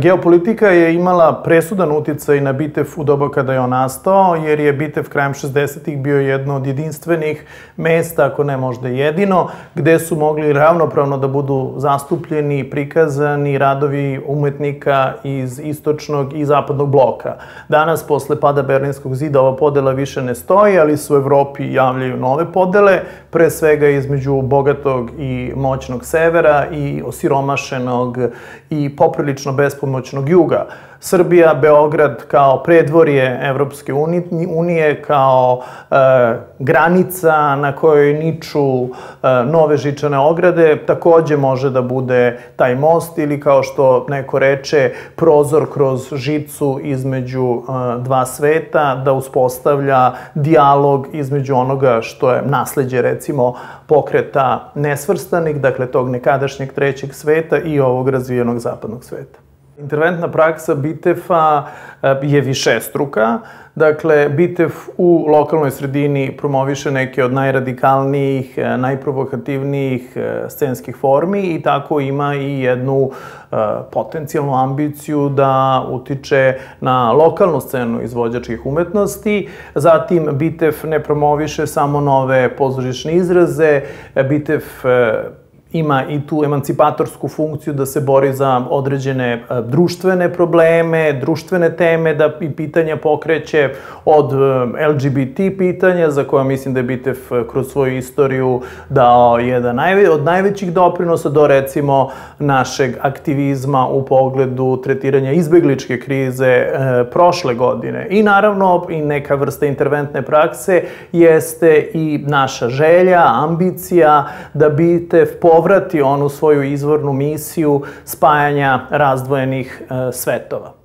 Geopolitika je imala presudan uticaj na Bitev u doba kada je on nastao, jer je Bitev krajem 60-ih bio jedno od jedinstvenih mesta, ako ne možda jedino, gde su mogli ravnopravno da budu zastupljeni i prikazani radovi umetnika iz istočnog i zapadnog bloka. Danas, posle pada Berlinskog zida, ova podela više ne stoji, ali su u Evropi javljaju nove podele, pre svega između bogatog i moćnog severa i osiromašenog i poprilično bespomoćnog bespomoćnog juga. Srbija, Beograd kao predvorje Evropske unije, kao e, granica na kojoj niču e, nove žičane ograde, takođe može da bude taj most ili kao što neko reče, prozor kroz žicu između e, dva sveta, da uspostavlja dijalog između onoga što je nasledđe, recimo, pokreta nesvrstanih, dakle tog nekadašnjeg trećeg sveta i ovog razvijenog zapadnog sveta. Interventna praksa Bitefa eh, je više struka. Dakle, Bitef u lokalnoj sredini promoviše neke od najradikalnijih, eh, najprovokativnijih eh, scenskih formi i tako ima i jednu potencijalnu ambiciju da utiče na lokalnu scenu izvođačkih umetnosti. Zatim, Bitef ne promoviše samo nove pozorišne izraze, Bitef ima i tu emancipatorsku funkciju da se bori za određene e, društvene probleme, društvene teme, da i pitanja pokreće od e, LGBT pitanja, za koja mislim da je Bitev e, kroz svoju istoriju dao jedan od najvećih doprinosa do recimo našeg aktivizma u pogledu tretiranja izbegličke krize prošle godine. I naravno i neka vrsta interventne prakse jeste i naša želja, ambicija da Bitev po povrati onu svoju izvornu misiju spajanja razdvojenih e, svetova.